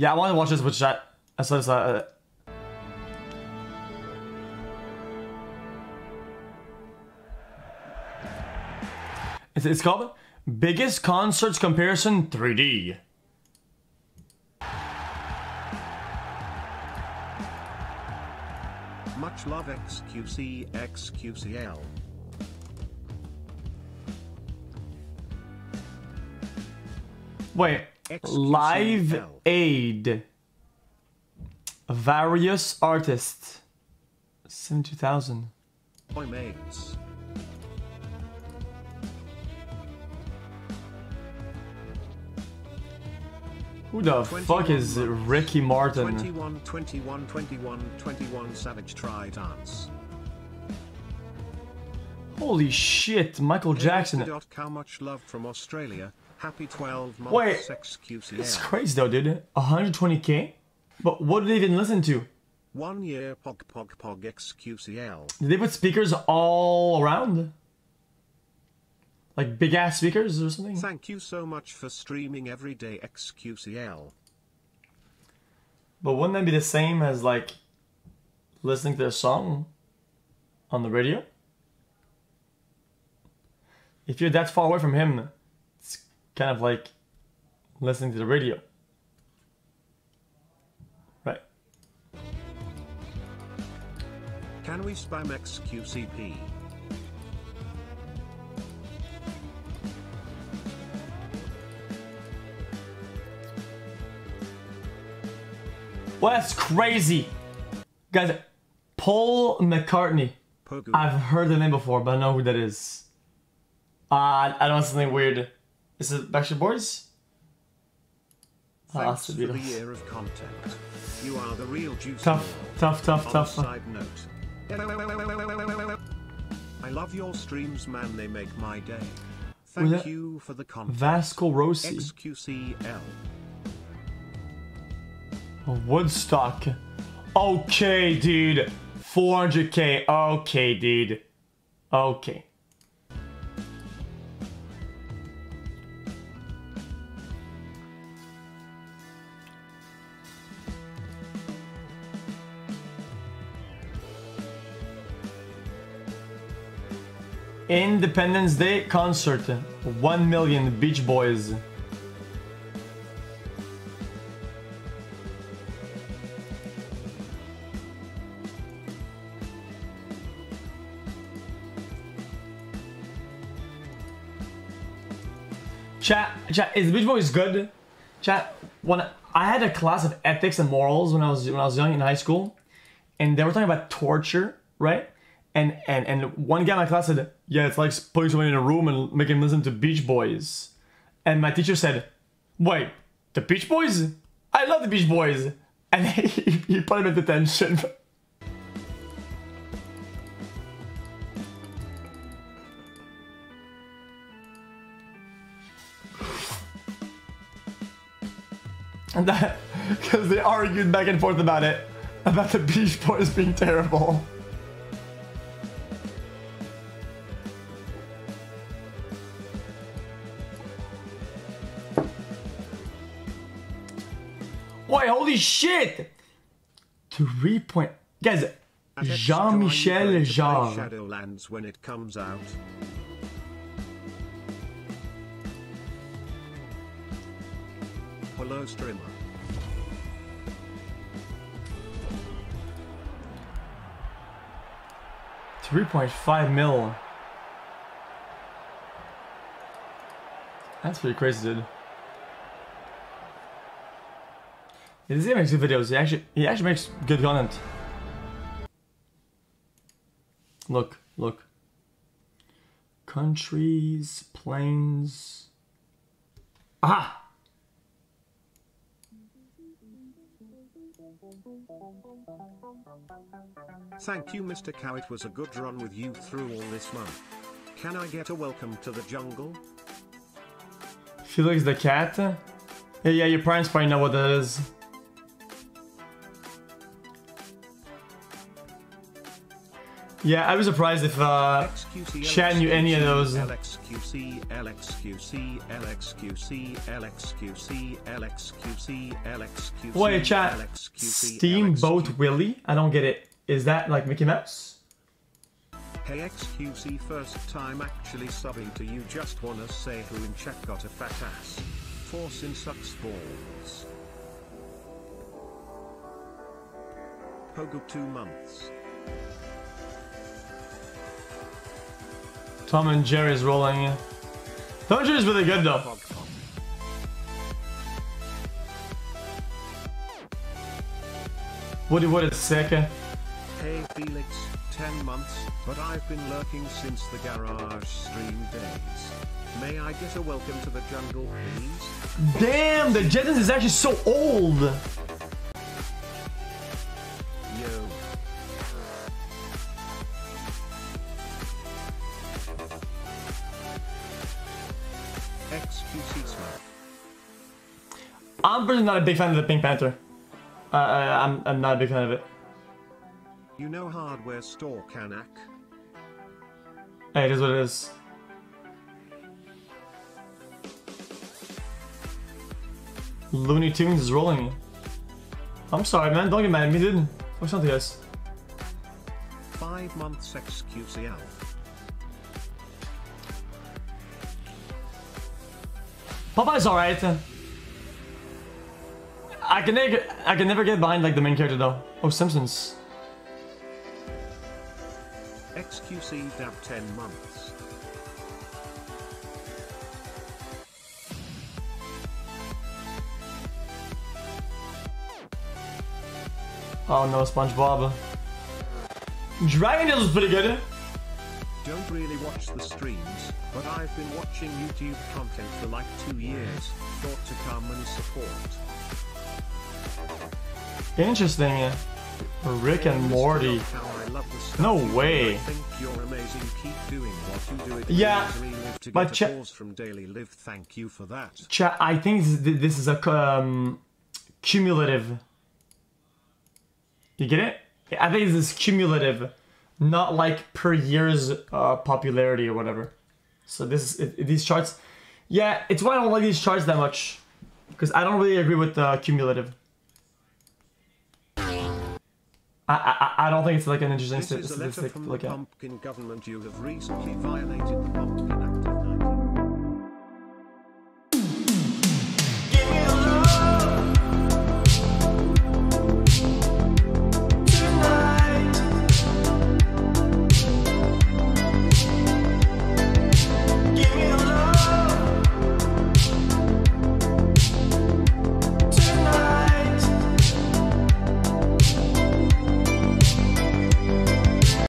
Yeah, I want to watch this with chat. This. Uh, it's, it's called Biggest Concerts Comparison 3D. Much love XQC XQCL. Wait, Live Aid. Various artists. 72,000. Boy mates. Who the fuck is 21 Ricky Martin? 21, 21, 21, 21 Savage Try Dance. Holy shit, Michael Jackson. How much love from Australia. Happy 12 months Wait, XQCL. It's crazy though, dude. 120k? But what did they even listen to? One year Pog Pog Pog XQCL. Did they put speakers all around? Like big ass speakers or something? Thank you so much for streaming every day XQCL. But wouldn't that be the same as like listening to a song on the radio? If you're that far away from him, kind of like listening to the radio. Right. Can we spam XQCP? Well, that's crazy. Guys, Paul McCartney. Pogu. I've heard the name before, but I know who that is. Uh, I don't know something weird. Is it Backstreet Boys? Ah, Thanks that's for the Beatles. year of content. You are the real juice. Tough, tough, tough, On tough. side note. I love your streams, man. They make my day. Thank that- you for the content. Vasco Rossi. XQCL. Woodstock. Okay, dude. 400k. Okay, dude. Okay. Independence Day concert. 1 million Beach Boys. Chat, chat, is Beach Boys good? Chat, when I had a class of ethics and morals when I was when I was young in high school, and they were talking about torture, right? And and and one guy in my class said, "Yeah, it's like putting someone in a room and making them listen to Beach Boys." And my teacher said, "Wait, the Beach Boys? I love the Beach Boys." And he, he put him in detention. And that, because they argued back and forth about it, about the Beach Boys being terrible. Shit! Three point. Guys, Jean-Michel are you going to play Jarre. Shadowlands when it comes out. Hello, streamer. Three point five mil. That's pretty crazy, dude. Yeah, this guy makes good videos. He actually he actually makes good content. Look, look. Countries, planes. Ah! Thank you, Mr. Cow. It was a good run with you through all this month. Can I get a welcome to the jungle? Felix the cat. Yeah, yeah, your parents probably know what that is. Yeah, I was surprised if uh, Chat knew any of those. LXQC, LXQC, LXQC, LXQC, LXQC, LXQC. Wait, chat. Steamboat. Willie? I don't get it. Is that like Mickey Mouse? Hey XQC, first time actually subbing to you. Just wanna say who in chat got a fat ass. Forsen sucks balls. Pogo two months. Tom and Jerry is rolling. Tom and Jerry is really good though. Woody Wood is sick. Hey Felix, 10 months, but I've been lurking since the garage stream days. May I get a welcome to the jungle, please? Damn, the Jetsons is actually so old. Smoke. I'm personally not a big fan of the Pink Panther. Uh, I, I'm, I'm not a big fan of it. You know hardware store Kanak? Hey, it is what it is. Looney Tunes is rolling. me. I'm sorry, man. Don't get mad at me, dude. What's you guys? 5 months XQCL. Popeye's alright. I can never, I can never get behind like the main character though. Oh, Simpsons. XQC dab 10 months. Oh no, SpongeBob. Dragon Tales was pretty good. Don't really watch the streams, but I've been watching YouTube content for like 2 years. Thought to come and support. Interesting. Rick and Morty. How I love the stuff No way. I think you're amazing. Keep doing what you do. It Yeah, amazes me. Live to but get che- a pause from daily live. Thank you for that. Chat, I think this is, this is a um, cumulative. You get it? I think this is cumulative, not like per year's uh, popularity or whatever. So this is it, these charts. Yeah, it's why I don't like these charts that much, because I don't really agree with the cumulative. I, I I don't think it's like an interesting This is a letter statistic to look at. pumpkin government. You have recently violated the Pumpkin Act